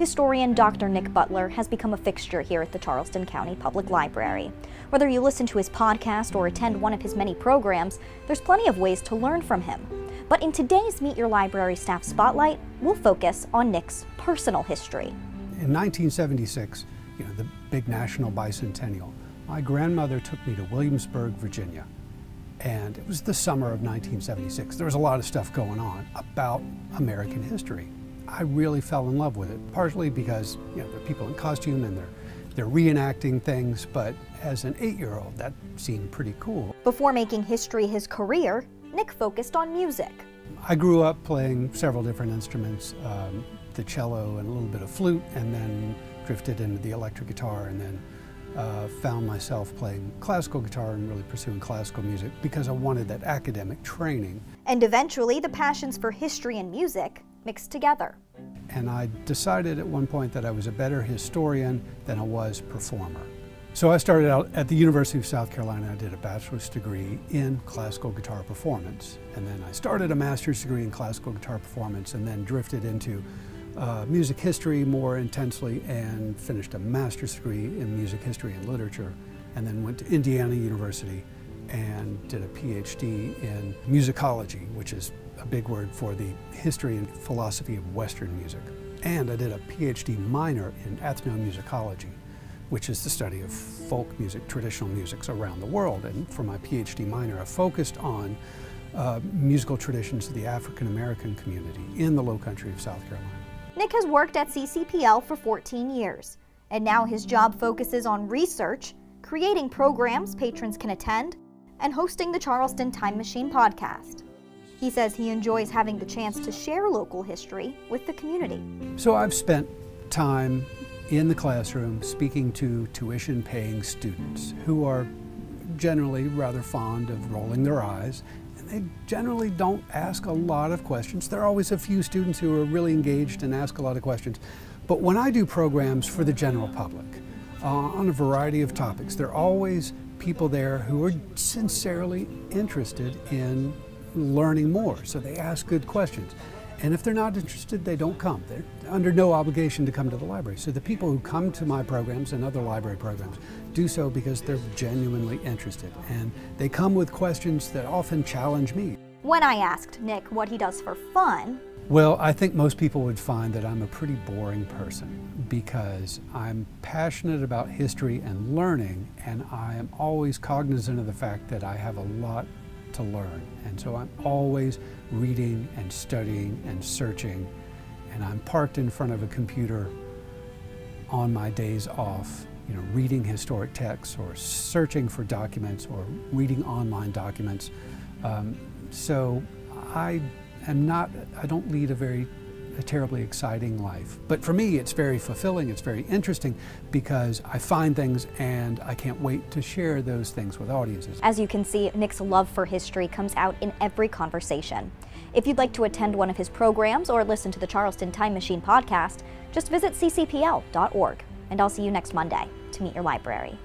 Historian Dr. Nic Butler has become a fixture here at the Charleston County Public Library. Whether you listen to his podcast or attend one of his many programs, there's plenty of ways to learn from him. But in today's Meet Your Library Staff Spotlight, we'll focus on Nic's personal history. In 1976, you know, the big national bicentennial, my grandmother took me to Williamsburg, Virginia. And it was the summer of 1976. There was a lot of stuff going on about American history. I really fell in love with it, partially because you know there are people in costume and they're they're reenacting things, but as an eight-year-old, that seemed pretty cool. Before making history his career, Nic focused on music. I grew up playing several different instruments, um, the cello and a little bit of flute, and then drifted into the electric guitar, and then uh, found myself playing classical guitar and really pursuing classical music because I wanted that academic training. And eventually, the passions for history and music mixed together. And I decided at one point that I was a better historian than I was performer. So I started out at the University of South Carolina. I did a bachelor's degree in classical guitar performance. And then I started a master's degree in classical guitar performance and then drifted into uh, music history more intensely and finished a master's degree in music history and literature. And then went to Indiana University and did a PhD in musicology, which is a big word for the history and philosophy of Western music. And I did a PhD minor in ethnomusicology, which is the study of folk music, traditional musics around the world. And for my PhD minor, I focused on uh, musical traditions of the African American community in the low country of South Carolina. Nic has worked at CCPL for 14 years, and now his job focuses on research, creating programs patrons can attend, and hosting the Charleston Time Machine podcast. He says he enjoys having the chance to share local history with the community. So I've spent time in the classroom speaking to tuition paying students who are generally rather fond of rolling their eyes and they generally don't ask a lot of questions. There are always a few students who are really engaged and ask a lot of questions. But when I do programs for the general public uh, on a variety of topics, they're always people there who are sincerely interested in learning more. So they ask good questions. And if they're not interested, they don't come. They're under no obligation to come to the library. So the people who come to my programs and other library programs do so because they're genuinely interested. And they come with questions that often challenge me. When I asked Nic what he does for fun, well, I think most people would find that I'm a pretty boring person because I'm passionate about history and learning, and I am always cognizant of the fact that I have a lot to learn. And so I'm always reading and studying and searching. And I'm parked in front of a computer on my days off, you know, reading historic texts or searching for documents or reading online documents. Um, so I am not, I don't lead a very a terribly exciting life. But for me, it's very fulfilling, it's very interesting because I find things and I can't wait to share those things with audiences. As you can see, Nic's love for history comes out in every conversation. If you'd like to attend one of his programs or listen to the Charleston Time Machine podcast, just visit ccpl.org. And I'll see you next Monday to meet your library.